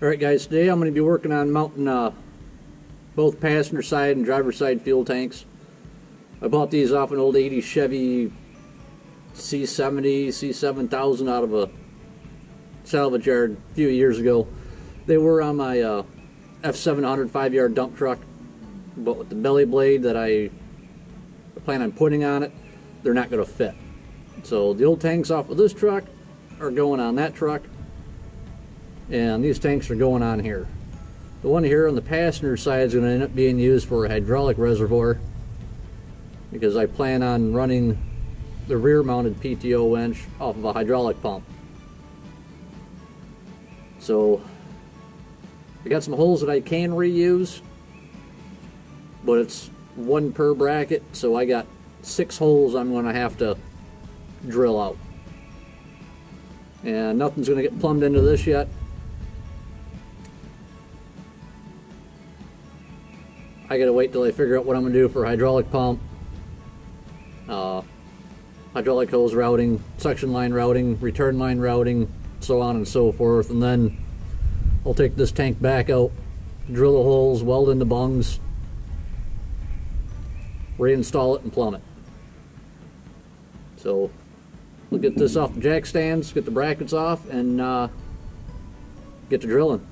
Alright guys, today I'm going to be working on mounting uh, both passenger side and driver side fuel tanks. I bought these off an old 80 Chevy C70, C7000 out of a salvage yard a few years ago. They were on my uh, F700 5 yard dump truck, but with the belly blade that I plan on putting on it, they're not going to fit. So the old tanks off of this truck are going on that truck and these tanks are going on here. The one here on the passenger side is going to end up being used for a hydraulic reservoir because I plan on running the rear mounted PTO winch off of a hydraulic pump. So I got some holes that I can reuse, but it's one per bracket, so I got six holes I'm going to have to drill out. And nothing's going to get plumbed into this yet. I gotta wait till I figure out what I'm gonna do for hydraulic pump, uh, hydraulic hose routing, suction line routing, return line routing, so on and so forth. And then I'll take this tank back out, drill the holes, weld in the bungs, reinstall it and plumb it. So we'll get this off the jack stands, get the brackets off, and uh, get to drilling.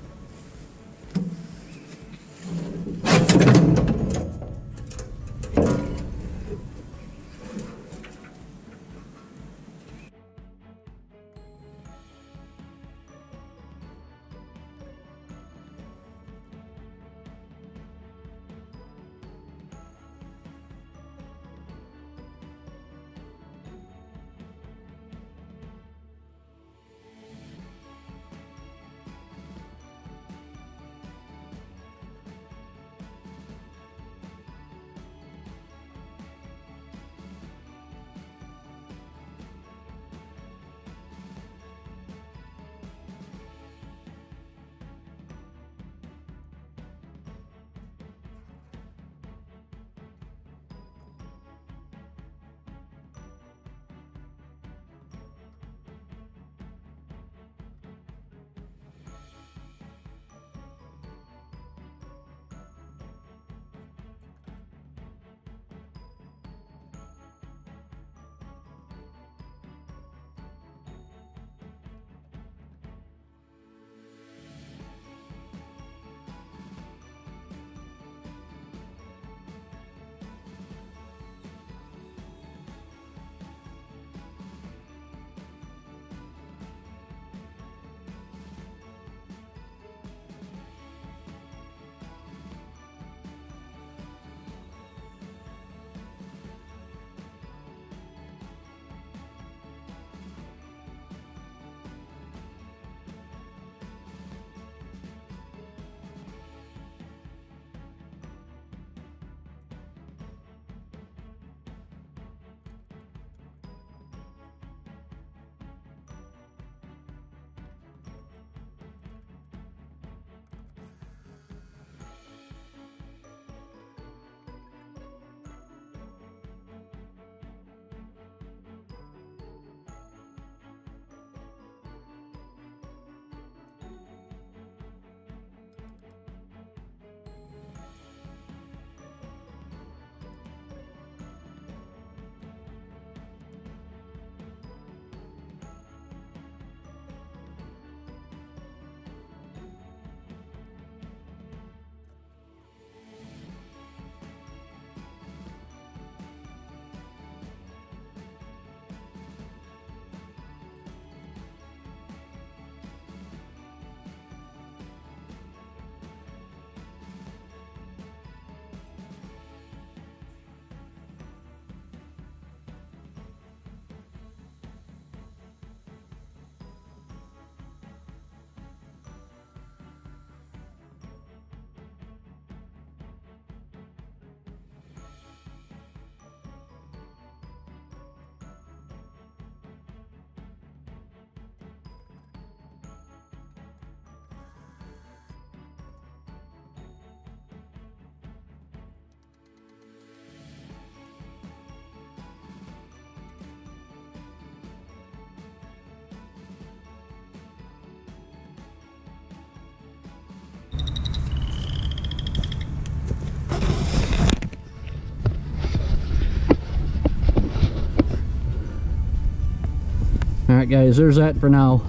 Alright guys, there's that for now.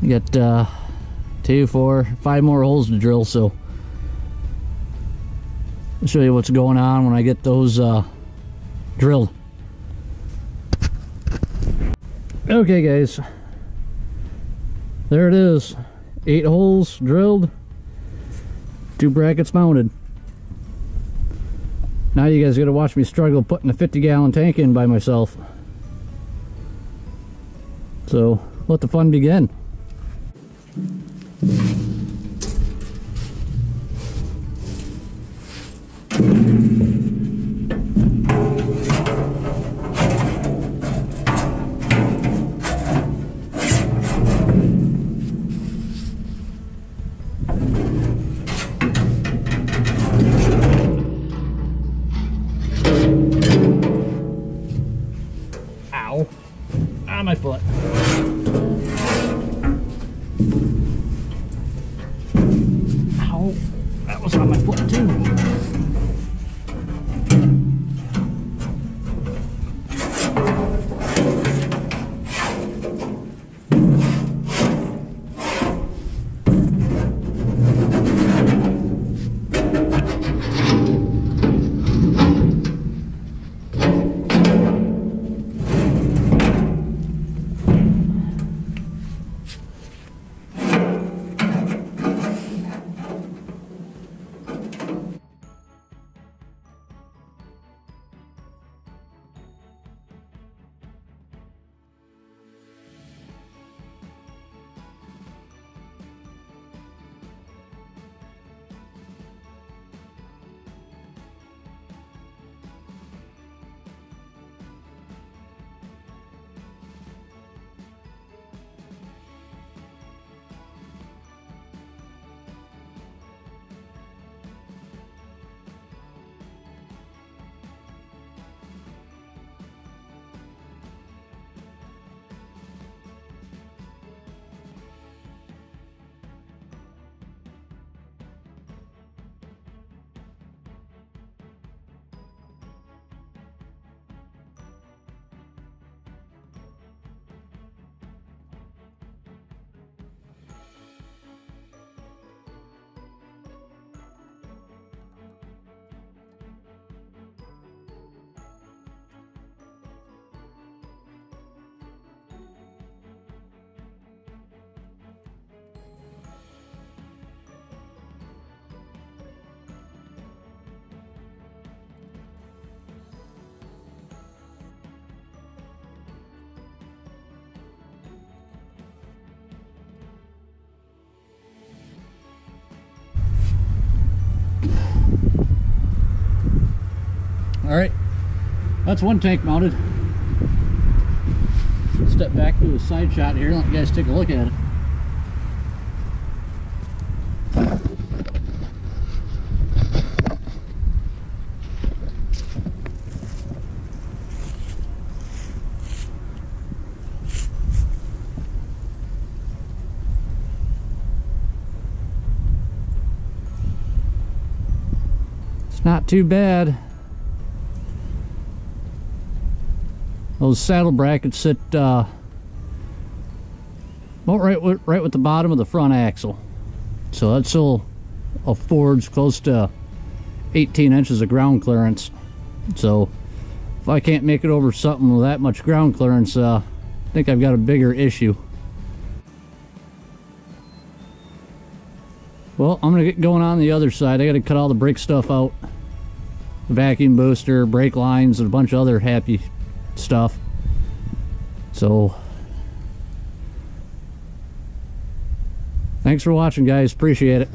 You got uh, two, four, five more holes to drill, so I'll show you what's going on when I get those uh, drilled. Okay guys, there it is. Eight holes drilled, two brackets mounted. Now you guys gotta watch me struggle putting a 50 gallon tank in by myself. So let the fun begin. Ow. That was on my foot too. All right, that's one tank mounted. Step back to a side shot here let you guys take a look at it. It's not too bad. Those saddle brackets sit uh, about right with, right with the bottom of the front axle. So that still affords close to 18 inches of ground clearance. So if I can't make it over something with that much ground clearance, uh, I think I've got a bigger issue. Well, I'm gonna get going on the other side. I gotta cut all the brake stuff out. Vacuum booster, brake lines, and a bunch of other happy stuff. So, thanks for watching, guys. Appreciate it.